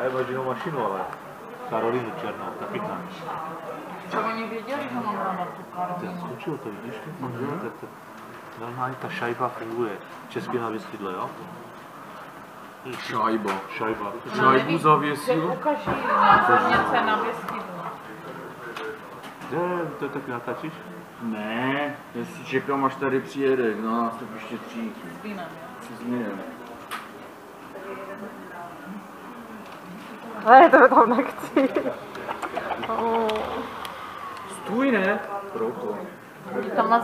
A je máš jinou mašinu, ale. Karolinu černou, taky tam. Co oni věděli, že mám ráda tu Ty Karolinu? skočil to, vidíš to? Mm-hmm. Tak to, normálně ta šajba funguje. Česky navěstidlo, jo? Šajba. Šajba. Šajbu zavěsil. Ukaži názorně se na věstidlo. Je, to taky natáčíš? Ne, já si čekám, až tady přijede na nástupiště tří. S vínem, jo? Co změním? Ne, to tam nechci. Oh. Stůj, ne? Proto. Tam na